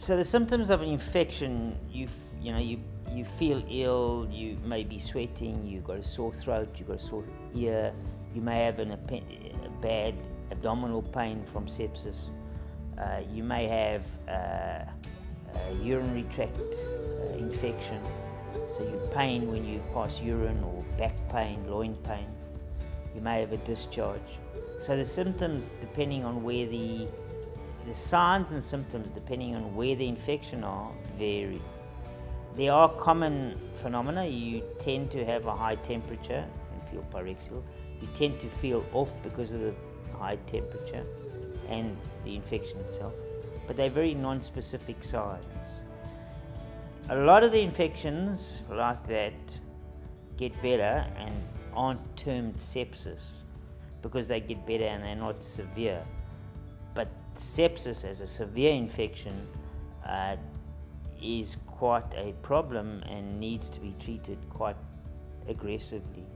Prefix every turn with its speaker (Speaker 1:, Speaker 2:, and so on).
Speaker 1: So the symptoms of an infection, you you know, you you feel ill, you may be sweating, you've got a sore throat, you've got a sore ear, you may have an, a bad abdominal pain from sepsis, uh, you may have uh, a urinary tract uh, infection, so you pain when you pass urine or back pain, loin pain, you may have a discharge. So the symptoms, depending on where the the signs and symptoms, depending on where the infection are, vary. There are common phenomena. You tend to have a high temperature and feel pyrexial. You tend to feel off because of the high temperature and the infection itself. But they're very non-specific signs. A lot of the infections like that get better and aren't termed sepsis because they get better and they're not severe. But sepsis as a severe infection uh, is quite a problem and needs to be treated quite aggressively.